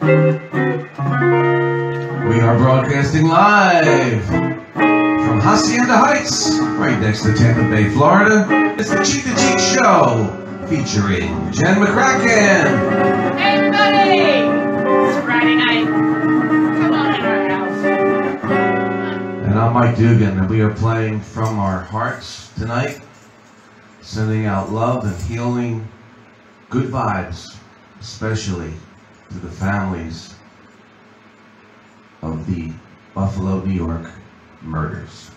We are broadcasting live from Hacienda Heights, right next to Tampa Bay, Florida. It's the Cheek to Cheek Show featuring Jen McCracken. Hey, everybody! It's Friday night. Come on in our house. And I'm Mike Dugan, and we are playing from our hearts tonight, sending out love and healing, good vibes, especially to the families of the Buffalo, New York murders.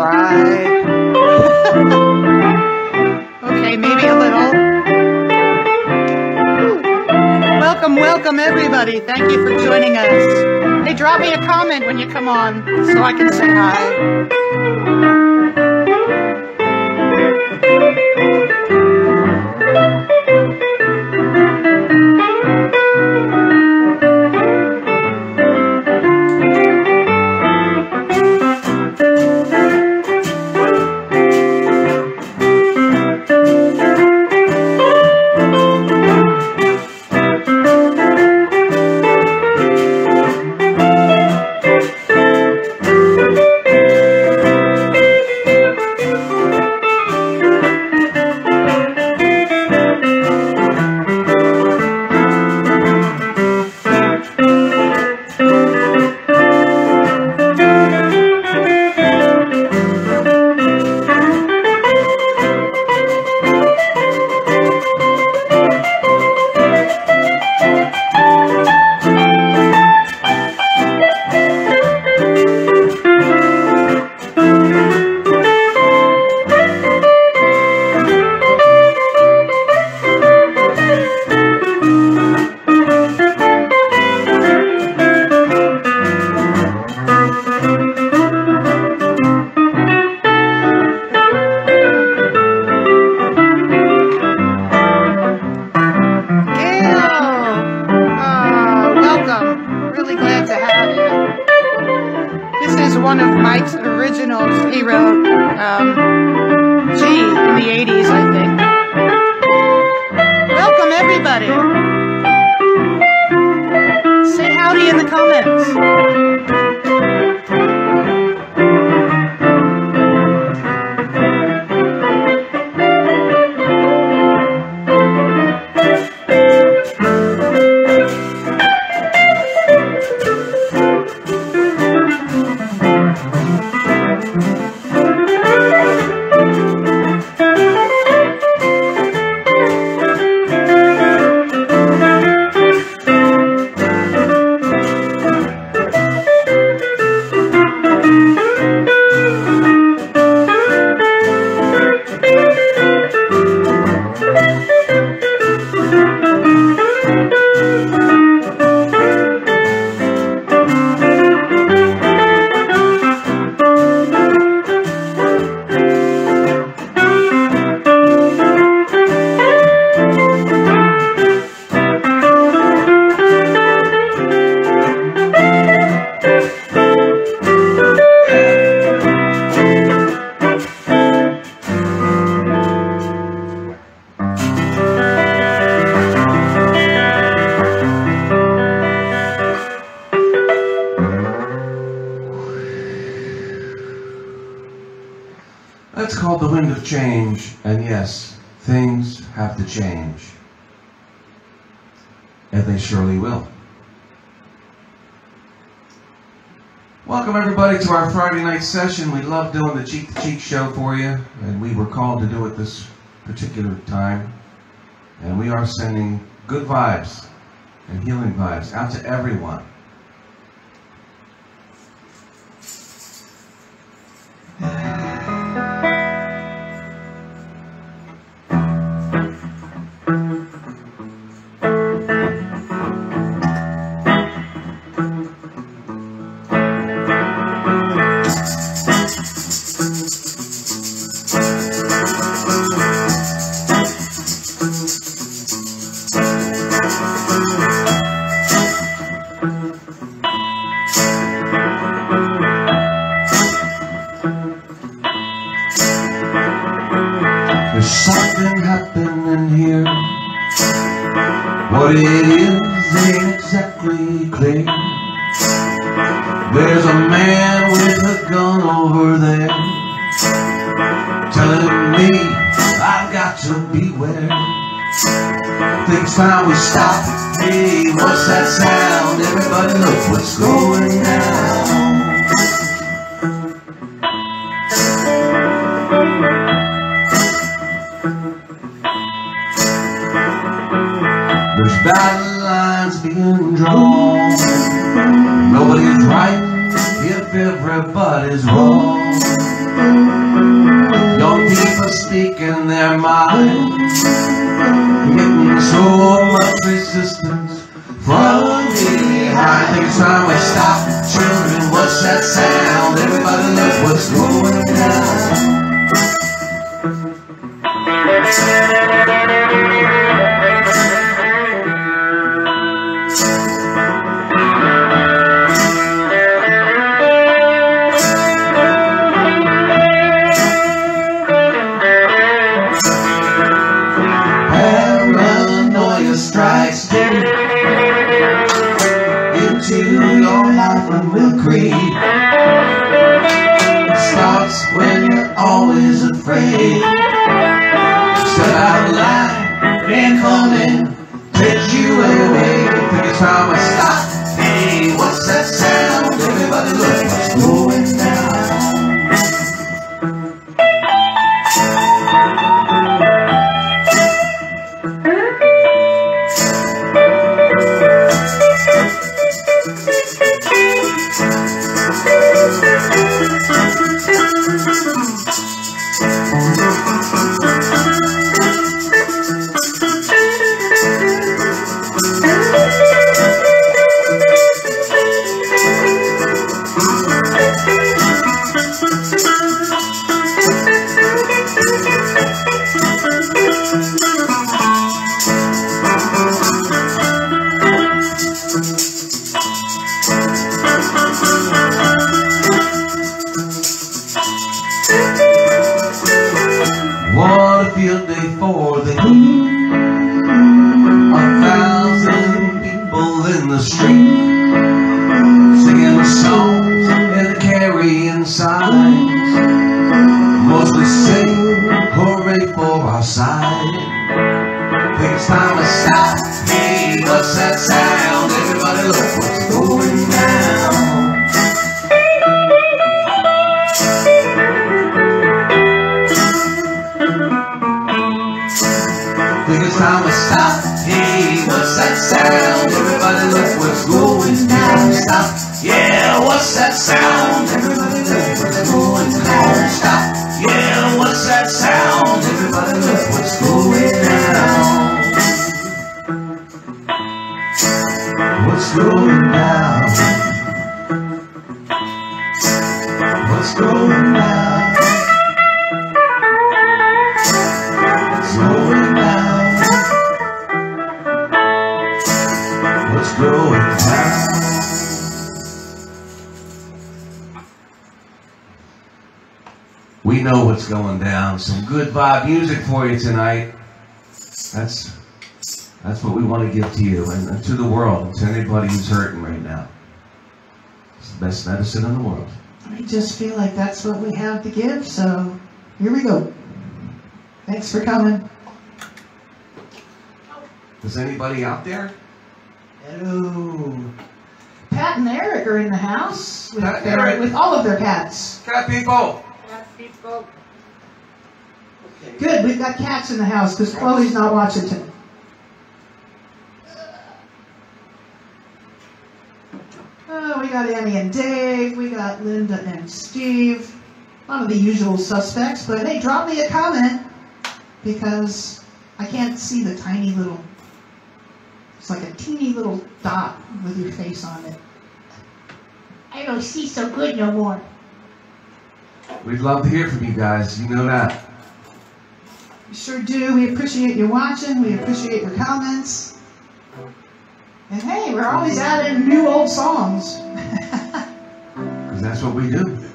okay, maybe a little. Welcome, welcome everybody. Thank you for joining us. Hey, drop me a comment when you come on so I can say hi. Session. We love doing the cheek to cheek show for you, and we were called to do it this particular time. And we are sending good vibes and healing vibes out to everyone. That sound? Everybody knows what's going down. What's going down. Some good vibe music for you tonight. That's that's what we want to give to you and, and to the world, to anybody who's hurting right now. It's the best medicine in the world. I just feel like that's what we have to give, so here we go. Thanks for coming. Is anybody out there? Hello. Pat and Eric are in the house with, Pat and their, Eric. with all of their cats. Cat people. Cat people! Good, we've got cats in the house because Chloe's not watching tonight. Oh, we got Annie and Dave, we got Linda and Steve. None of the usual suspects, but hey, drop me a comment because I can't see the tiny little. It's like a teeny little dot with your face on it. I don't see so good no more. We'd love to hear from you guys. You know that. We sure do. We appreciate you watching. We appreciate your comments. And hey, we're always adding new old songs. Because that's what we do.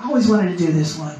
I always wanted to do this one.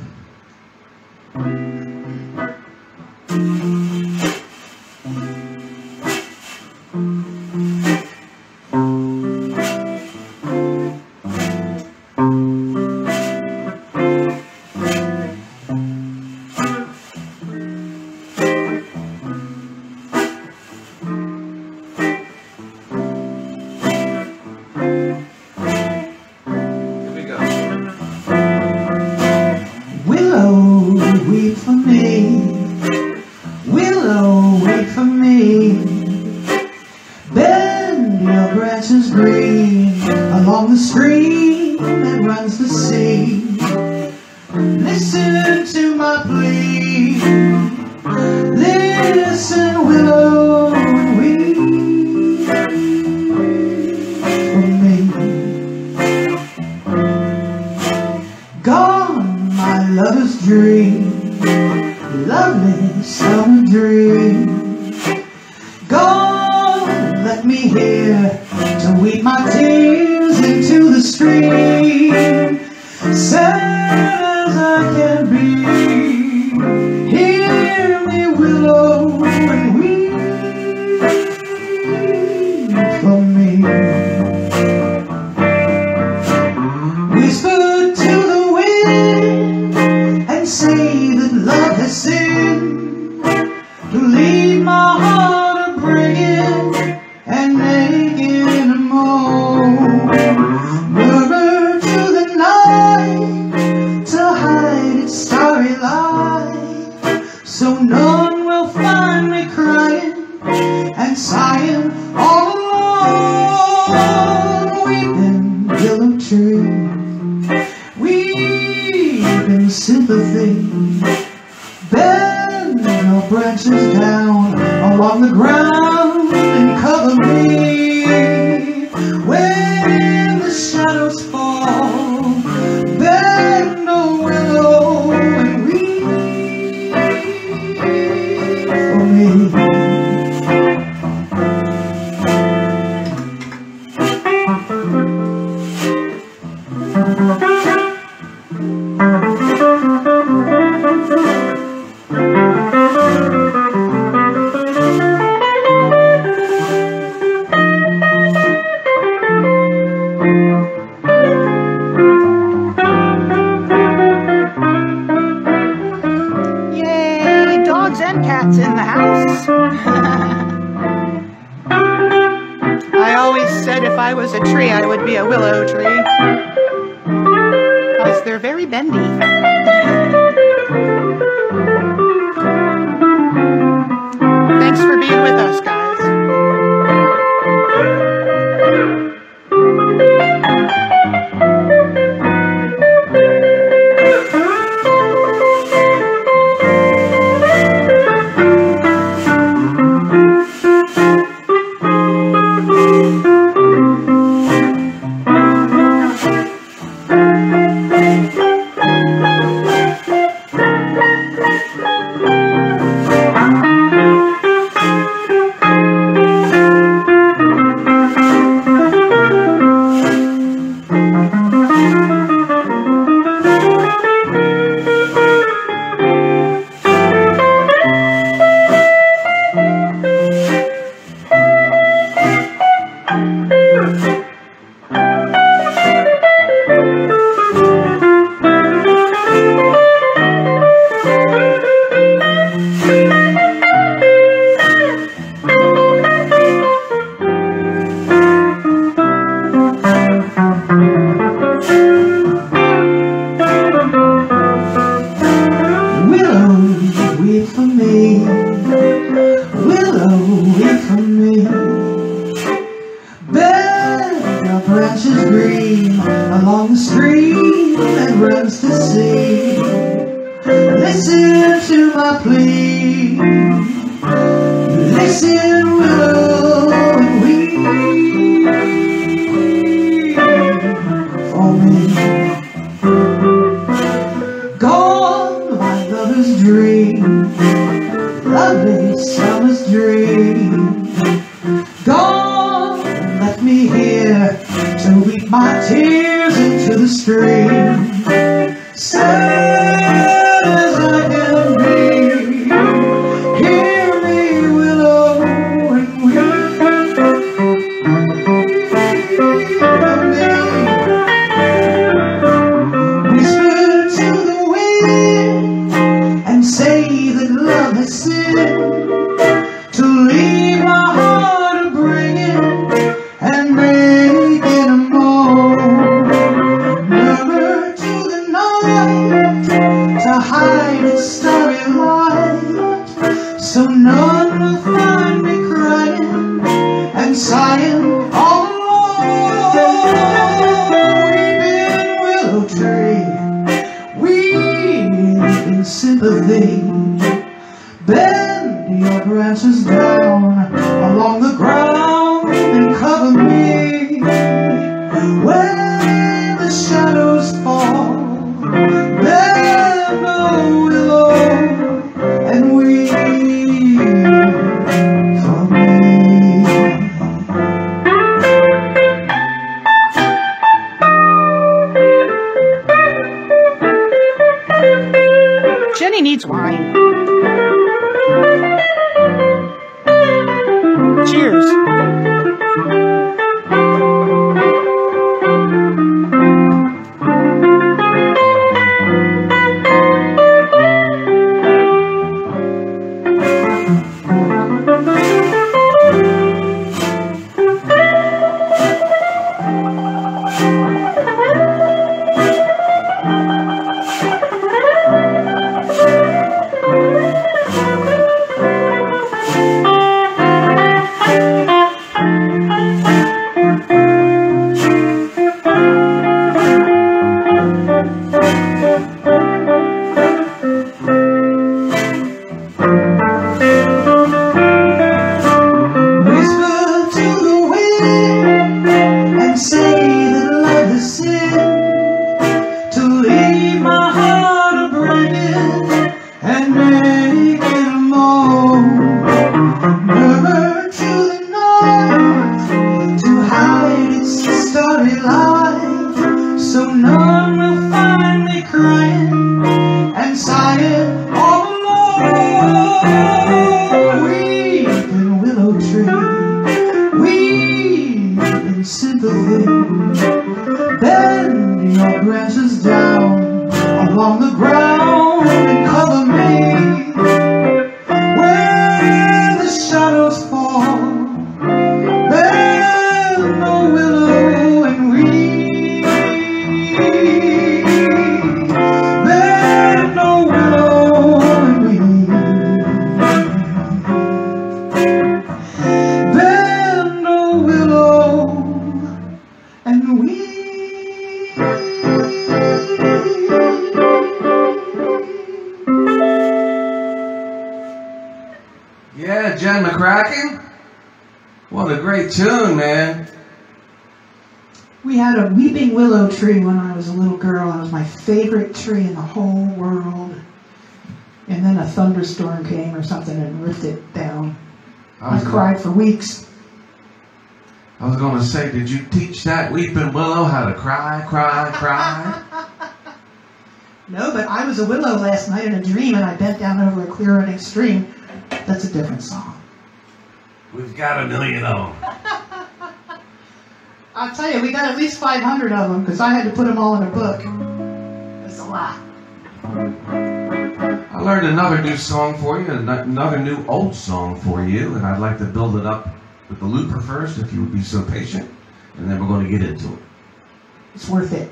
To cry, cry, cry? No, but I was a willow last night in a dream and I bent down over a clear running stream. That's a different song. We've got a million of them. I'll tell you, we got at least 500 of them because I had to put them all in a book. That's a lot. I learned another new song for you, another new old song for you, and I'd like to build it up with the looper first, if you would be so patient, and then we're going to get into it. It's worth it.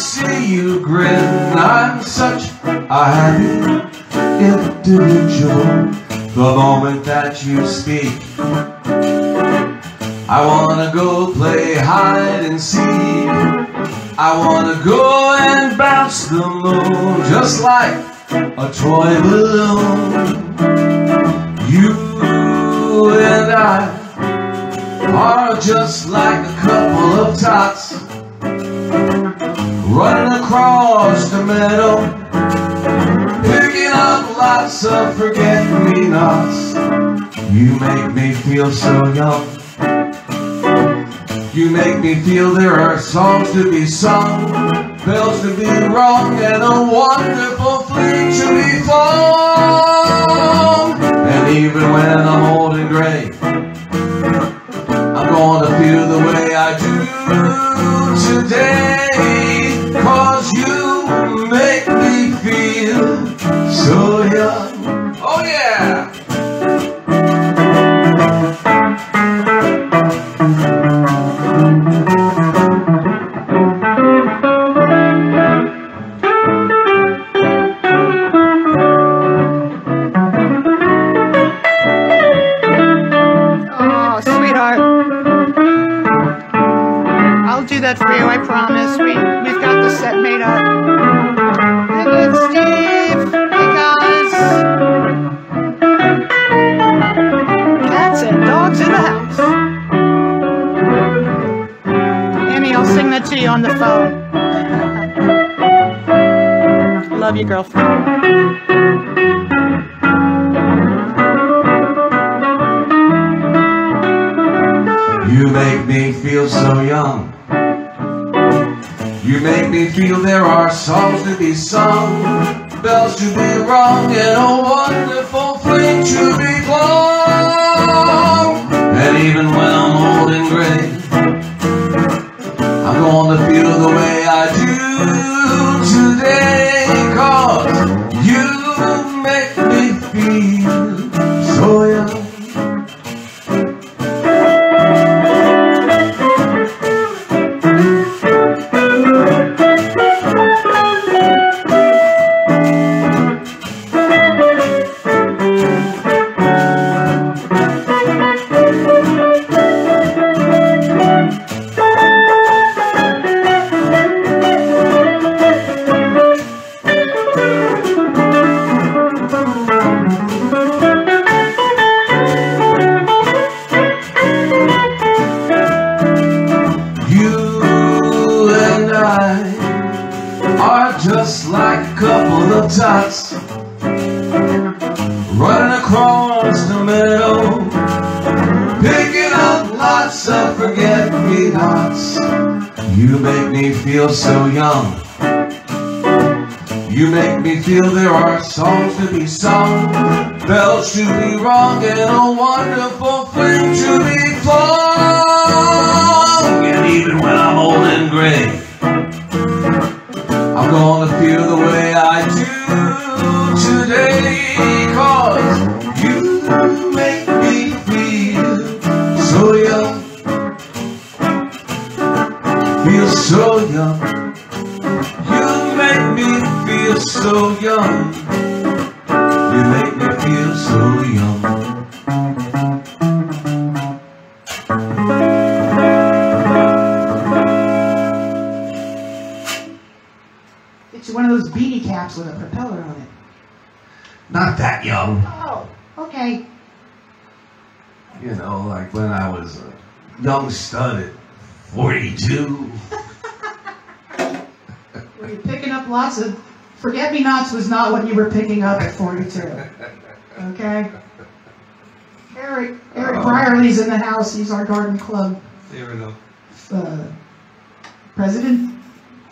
See you grin, I'm such a happy individual. The moment that you speak, I wanna go play hide and seek. I wanna go and bounce the moon just like a toy balloon. You and I are just like a couple of tots running across the meadow, picking up lots of forget-me-nots. You make me feel so young. You make me feel there are songs to be sung, bells to be rung, and a wonderful fleet to be flown. And even when I'm old and gray, I'm gonna feel the way I do today. Young. You make me feel so young. It's one of those beanie caps with a propeller on it. Not that young. Oh, okay. You know, like when I was a young stud at 42. Were you picking up lots of forget-me-nots was not what you were picking up at 42. Okay? Eric, Eric Oh. Brierly's in the house. He's our garden club There we go. uh, president.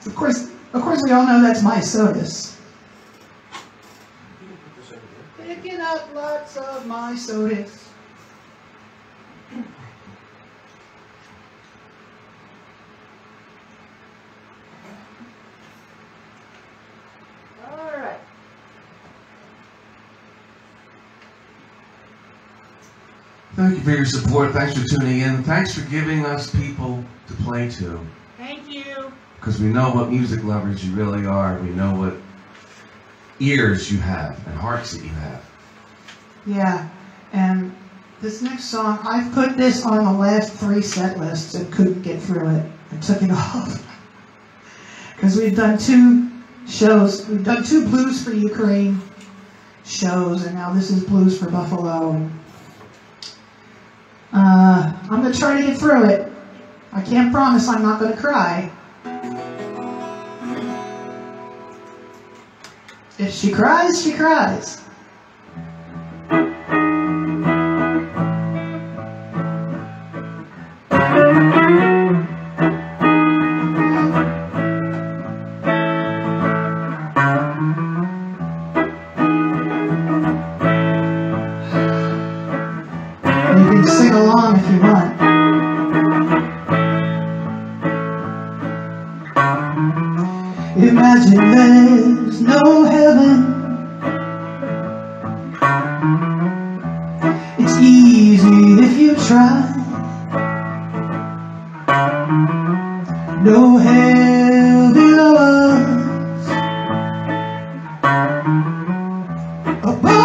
Of course, of course, we all know that's Myosotis. Picking up lots of my All right. Thank you for your support. Thanks for tuning in. Thanks for giving us people to play to. Thank you. Because we know what music lovers you really are. We know what ears you have and hearts that you have. Yeah, and this next song, I've put this on the last three set lists and couldn't get through it. I took it off. Because we've done two shows, we've done two Blues for Ukraine shows, and now this is Blues for Buffalo. Uh, I'm going to try to get through it. I can't promise I'm not going to cry. If she cries, she cries. Above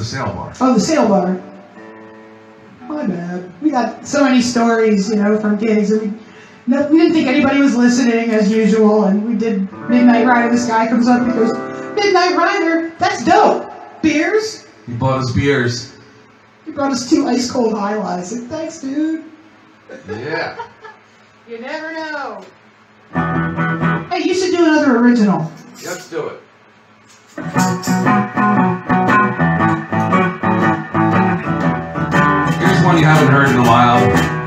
the sale bar. Oh, the sale bar. My bad. We got so many stories, you know, from gigs, and we, no, we didn't think anybody was listening as usual. And we did Midnight Rider. This guy comes up and goes, "Midnight Rider, that's dope. Beers." He bought us beers. He brought us two ice cold high. Like, Thanks, dude. Yeah. you never know. Hey, you should do another original. Let's do it. you haven't heard in a while.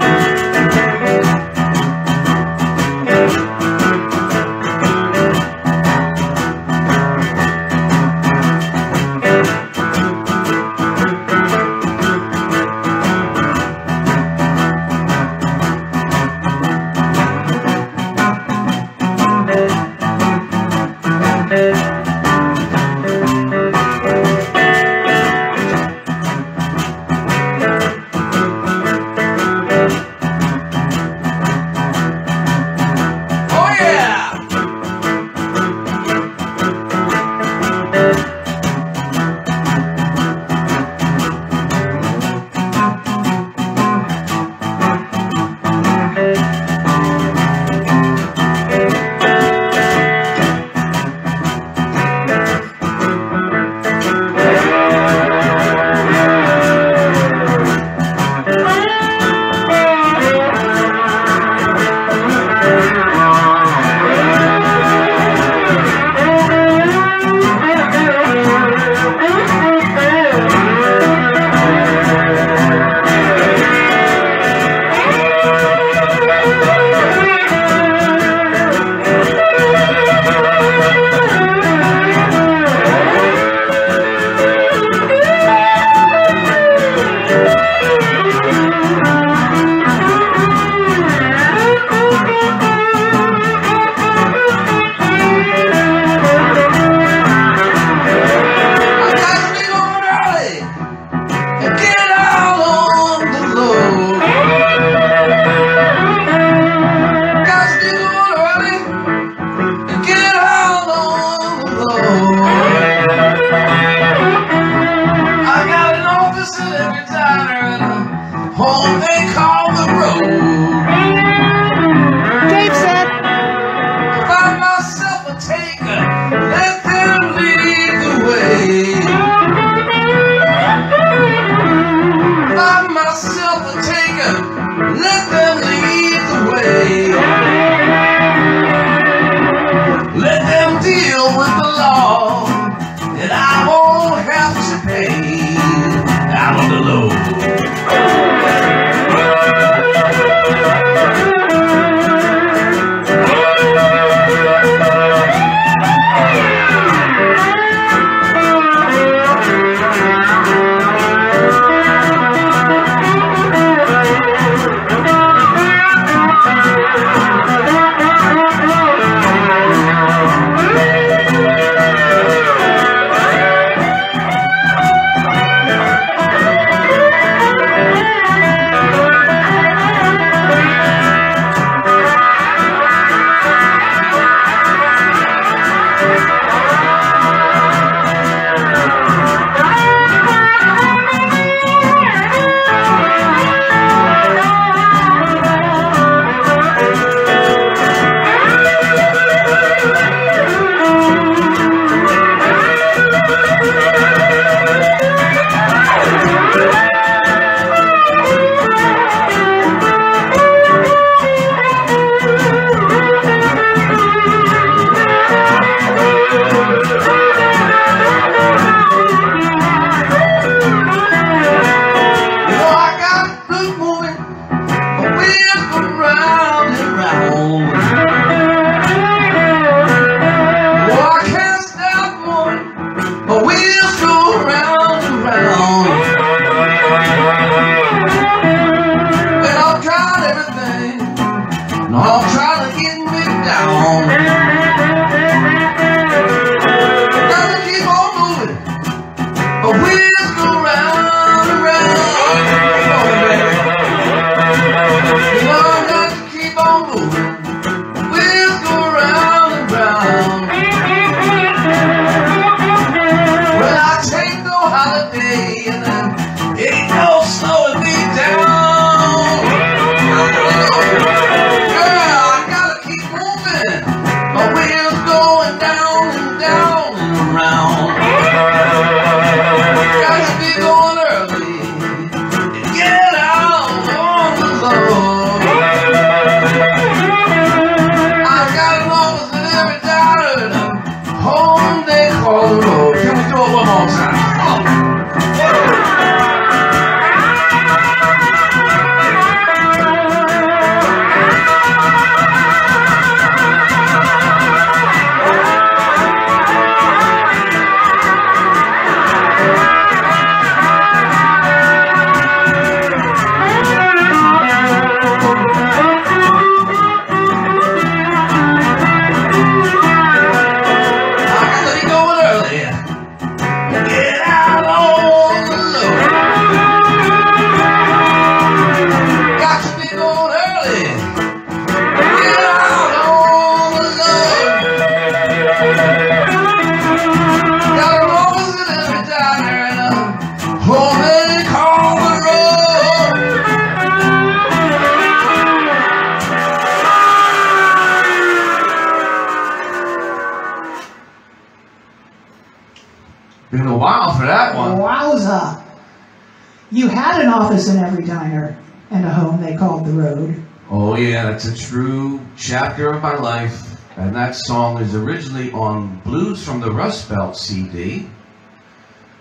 That song is originally on Blues from the Rust Belt CD.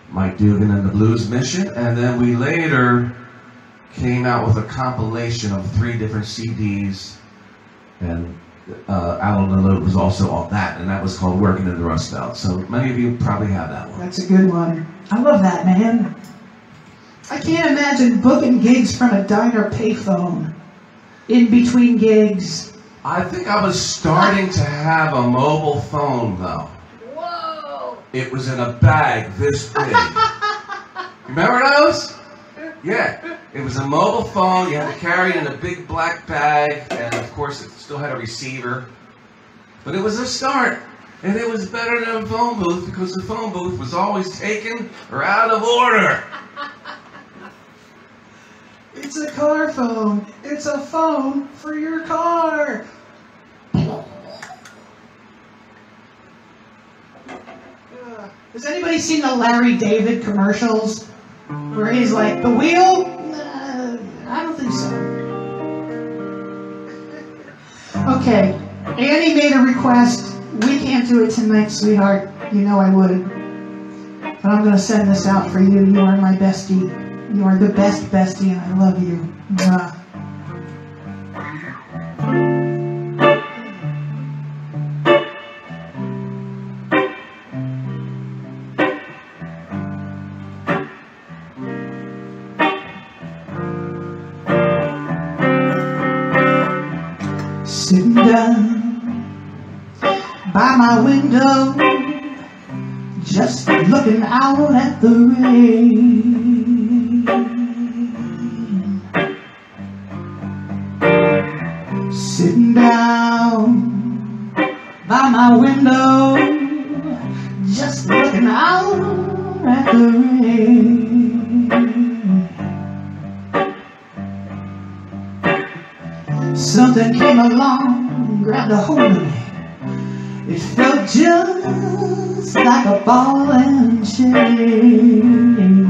Mike Dugan and the Blues Mission. And then we later came out with a compilation of three different CDs. And uh, Out on was also on that. And that was called Working in the Rust Belt. So many of you probably have that one. That's a good one. I love that, man. I can't imagine booking gigs from a diner payphone in between gigs. I think I was starting to have a mobile phone though. Whoa! It was in a bag this big. Remember those? Yeah. It was a mobile phone. You had to carry it in a big black bag, and of course, it still had a receiver. But it was a start, and it was better than a phone booth because the phone booth was always taken or out of order. It's a car phone. It's a phone for your car. Has anybody seen the Larry David commercials? Where he's like, the wheel? Uh, I don't think so. Okay, Annie made a request. We can't do it tonight, sweetheart. You know I would. But I'm going to send this out for you. You are my bestie. You are the best bestie, and I love you. Mwah. Sitting down by my window, just looking out at the rain. It felt just like a ball and chain.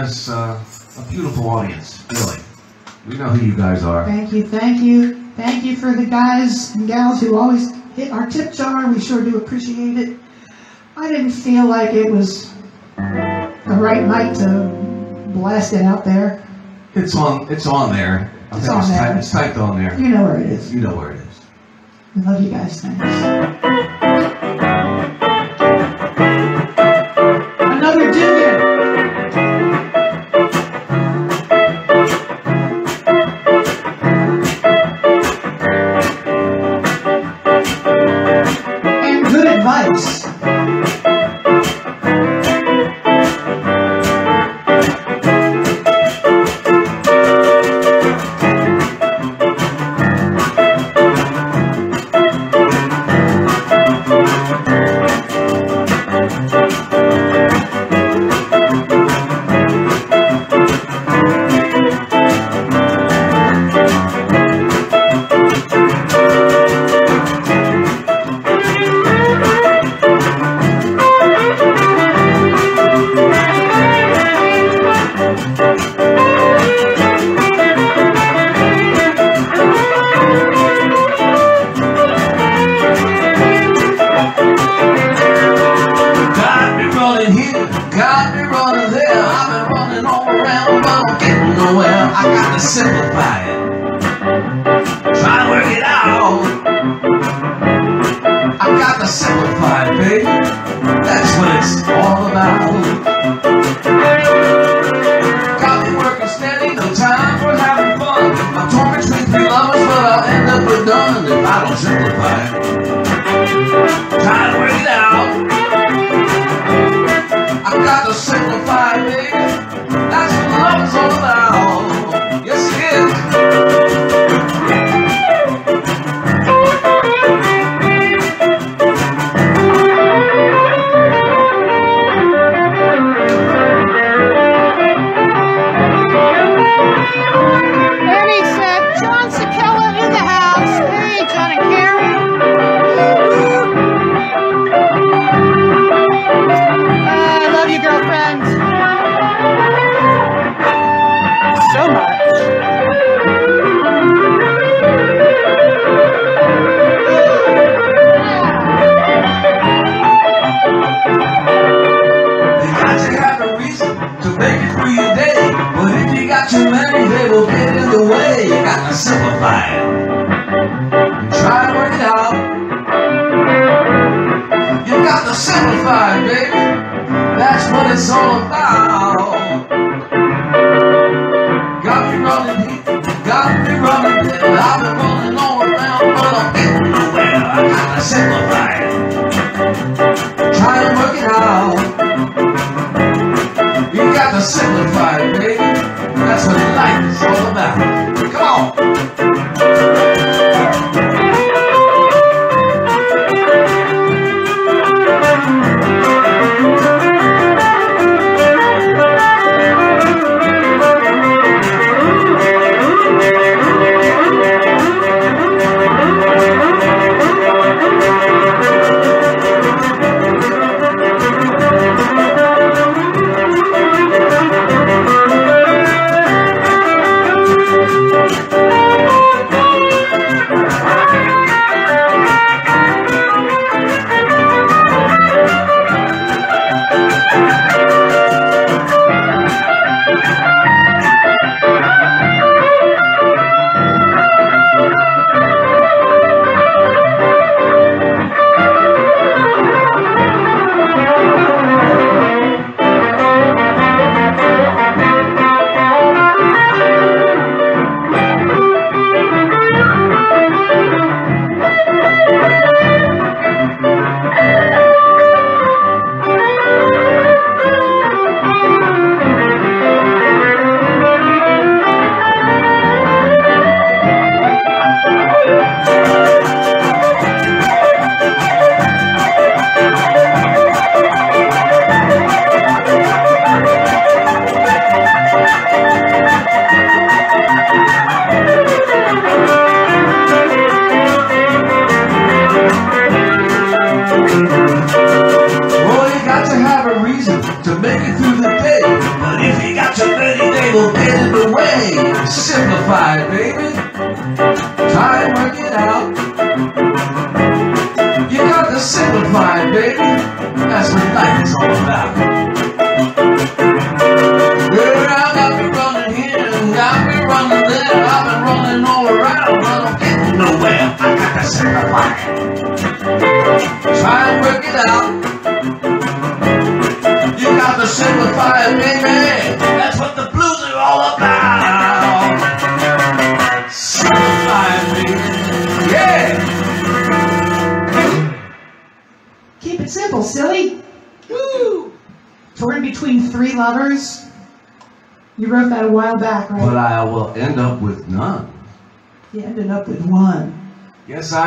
us uh, a beautiful audience, really. We know who you guys are. Thank you, thank you. Thank you for the guys and gals who always hit our tip jar. We sure do appreciate it. I didn't feel like it was the right night to blast it out there. It's on. It's on there. It's on it's there. Typed, it's typed on there. You know where it is. You know where it is. I love you guys. Thanks.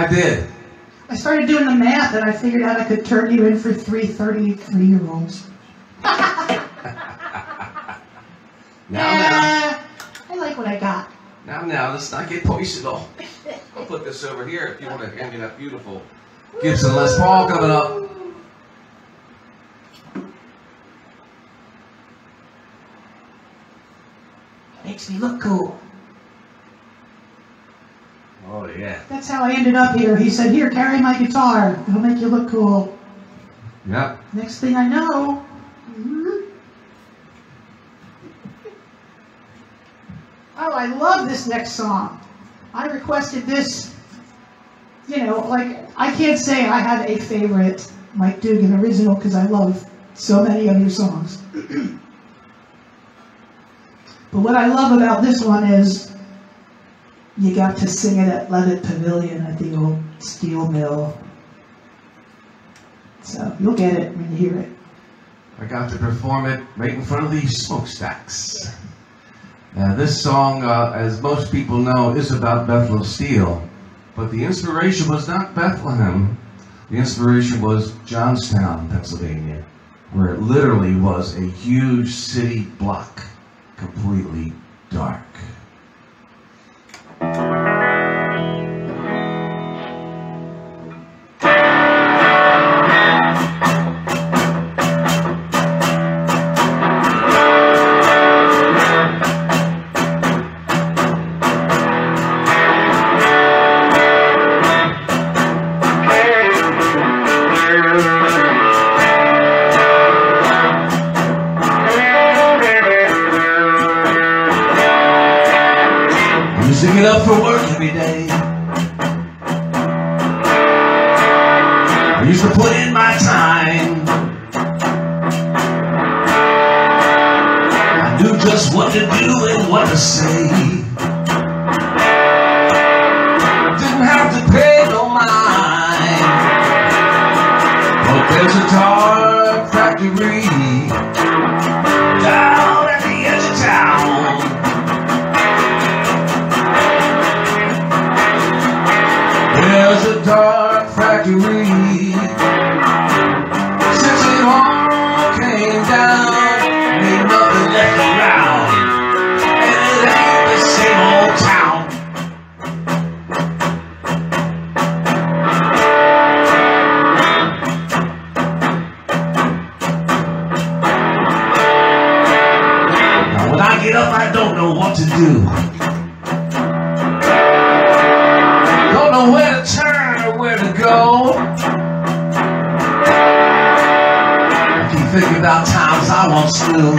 I did. I started doing the math and I figured out I could turn you in for three 33 year olds. now, now. I like what I got. Now, now, let's not get personal. I'll put this over here if you want to hand it up beautiful. Gibson Les Paul coming up. Makes me look cool. That's how I ended up here. He said, here, carry my guitar. It'll make you look cool. Yeah. Next thing I know, mm-hmm. oh, I love this next song. I requested this, you know, like, I can't say I have a favorite Mike Dugan original because I love so many of your songs. but what I love about this one is you got to sing it at Levitt Pavilion at the old steel mill. So you'll get it when you hear it. I got to perform it right in front of the smokestacks. Now, this song, uh, as most people know, is about Bethlehem Steel, but the inspiration was not Bethlehem. The inspiration was Johnstown, Pennsylvania, where it literally was a huge city block, completely dark. Don't know what to do. Don't know where to turn or where to go. I keep thinking about times I once knew.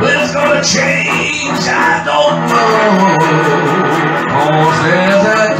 When it's gonna change, I don't know. Cause there's that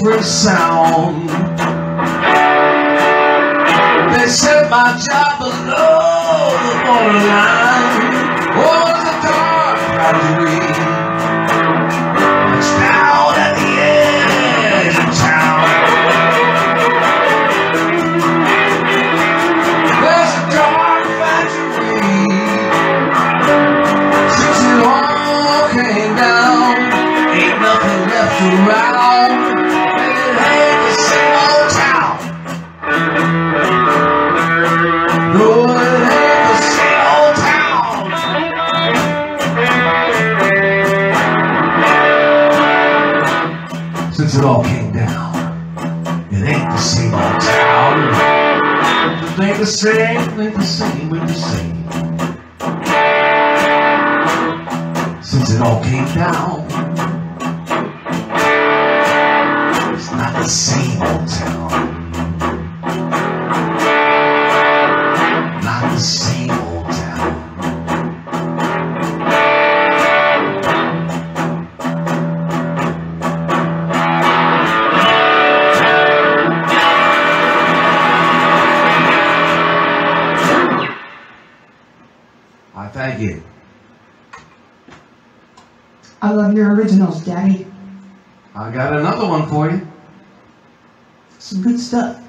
different sound. stuck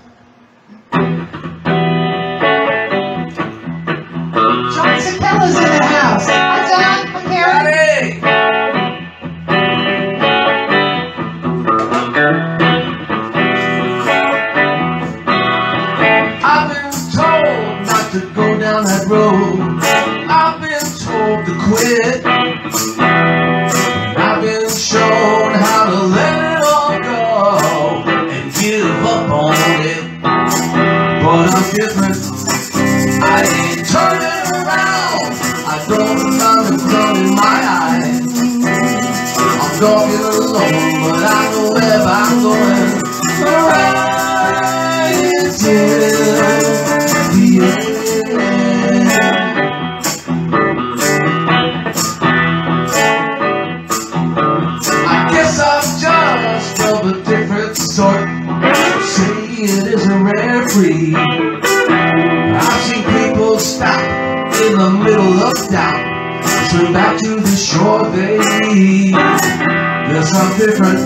don't get along, but I know where I'm going. Alright, it's the end. sort Say it is a rare breed I've seen people stop in the middle of doubt Turn back to the shore, baby cause I'm different.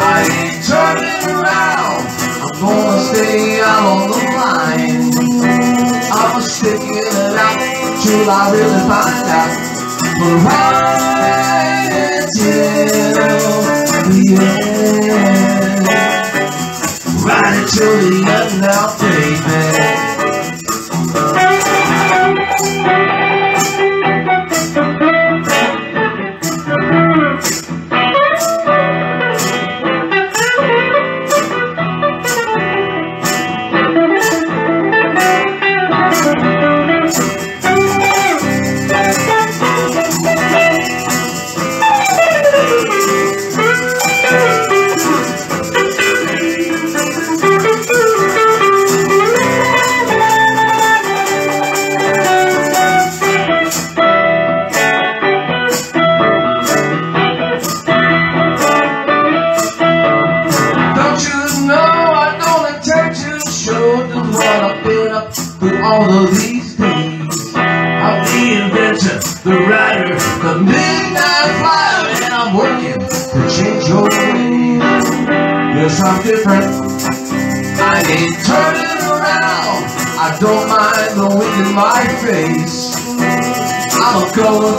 I ain't turning around. I'm gonna stay out on the line. I'm sticking it out till I really find out. But right until the end, right until the end, I'll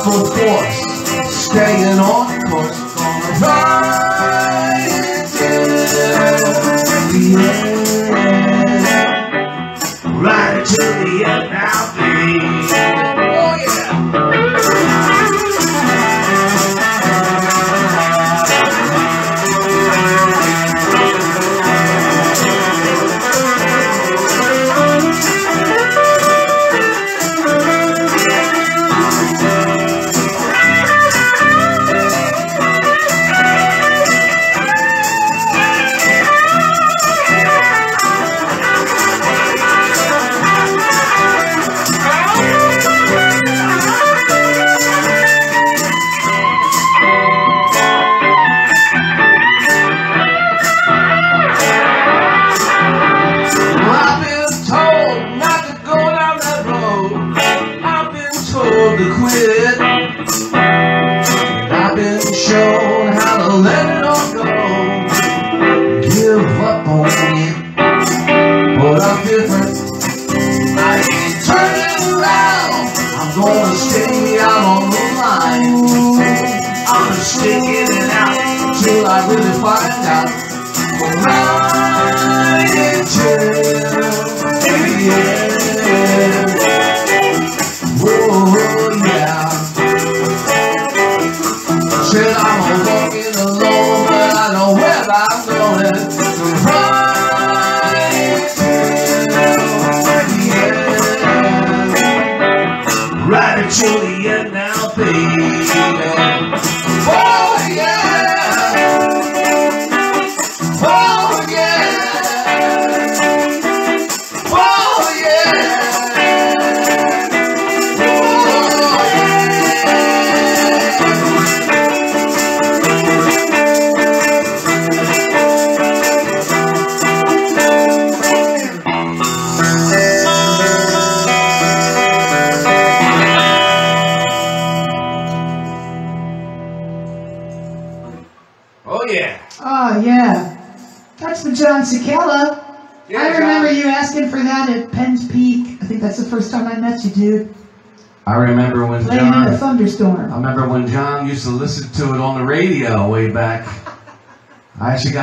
for four.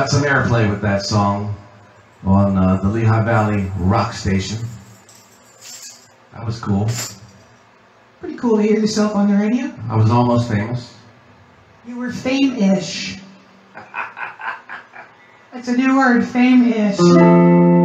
Got some airplay with that song on uh, the Lehigh Valley Rock Station. That was cool. Pretty cool to hear yourself on the radio. I was almost famous. You were fame-ish. That's a new word, fame-ish.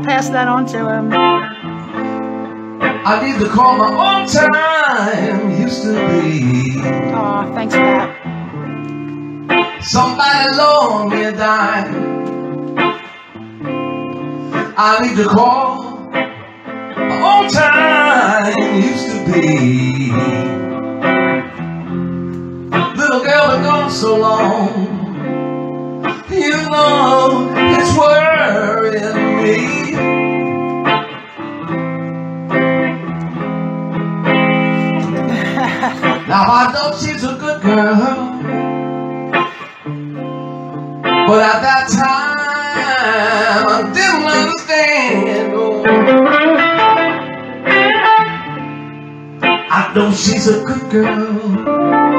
I'll pass that on to him. I need to call my own time. Used to be. Aw, thanks for that. Somebody loan me a dime. I need to call my own time. Used to be. Little girl, been gone so long. You know it's worrying me. Now I know she's a good girl. But at that time, I didn't understand. Oh. I know she's a good girl.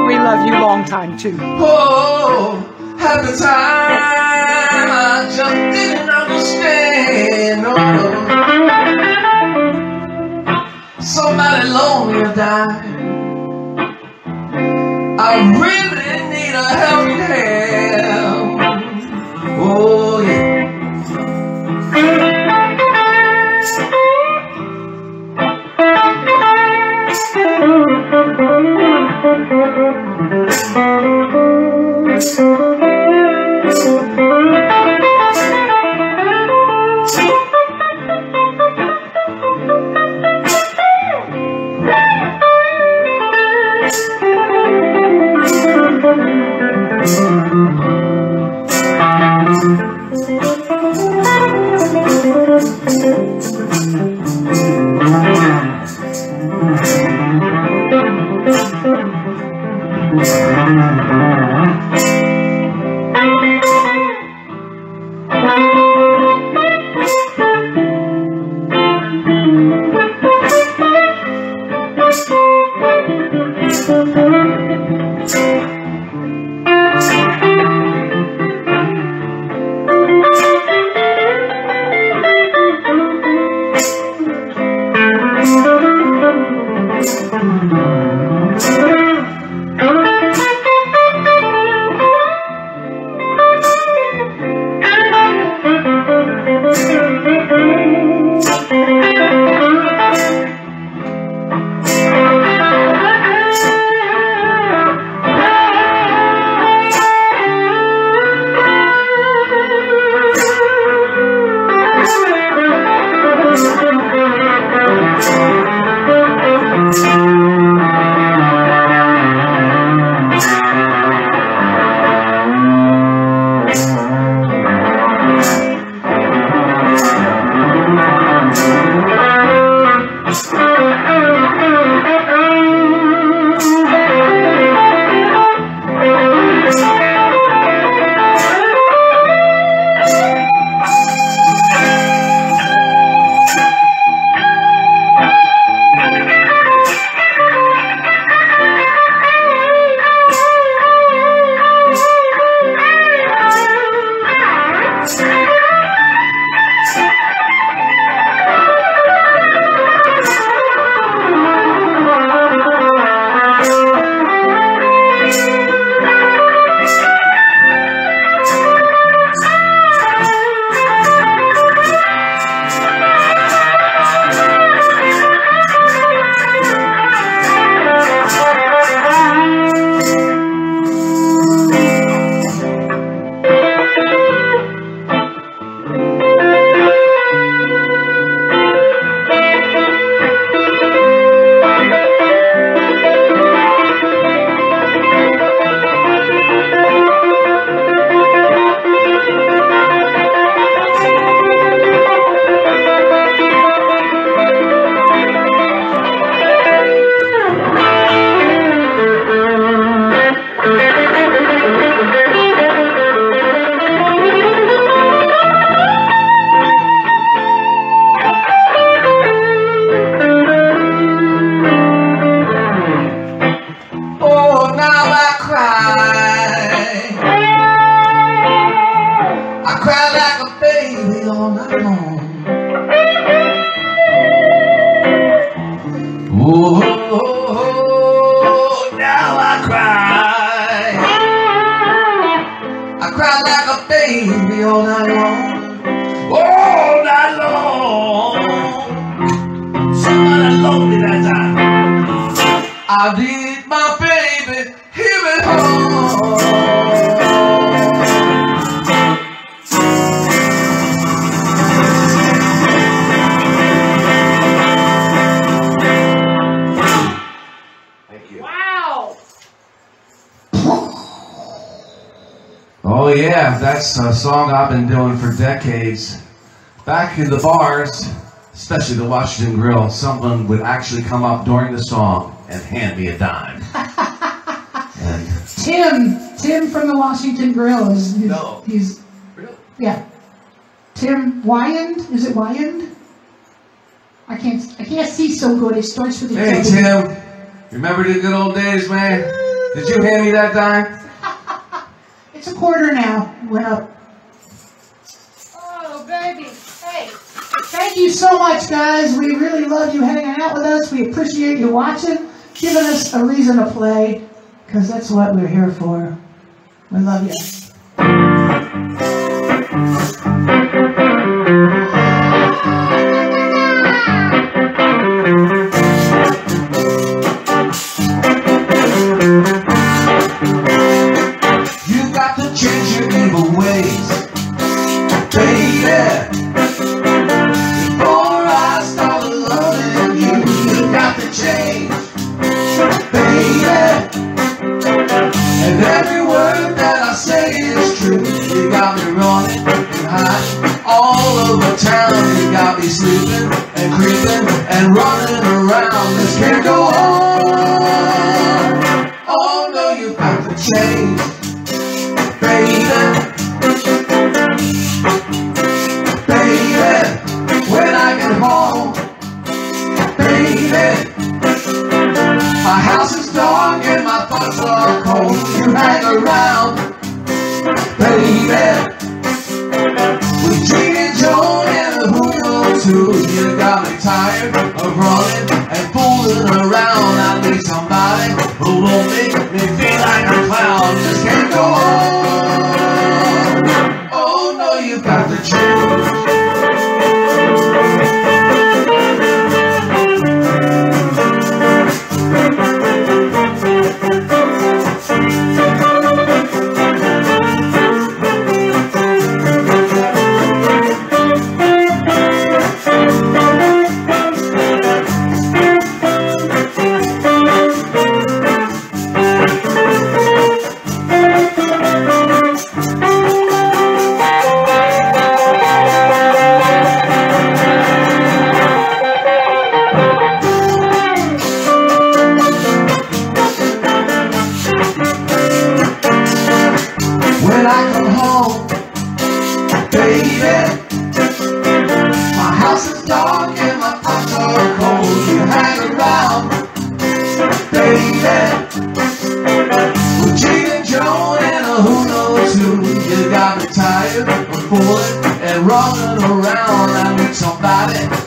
We love you long time, too. Oh, at the time, I just didn't understand. Oh. Somebody a dime. I really need a helping hand. Oh, yeah. That's a song I've been doing for decades. Back in the bars, especially the Washington Grill, someone would actually come up during the song and hand me a dime. and Tim, Tim from the Washington Grill is, is- No. he's really? yeah. Tim Wyand, is it Wyand? I can't I can't see so good. It starts with a Hey W. Tim, remember the good old days, man? Did you hand me that dime? It's a quarter now. Went up. Oh, baby. Hey. Thank you so much, guys. We really love you hanging out with us. We appreciate you watching, giving us a reason to play, because that's what we're here for. We love you.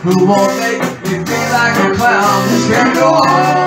Who won't make me feel like a clown. This can't go on.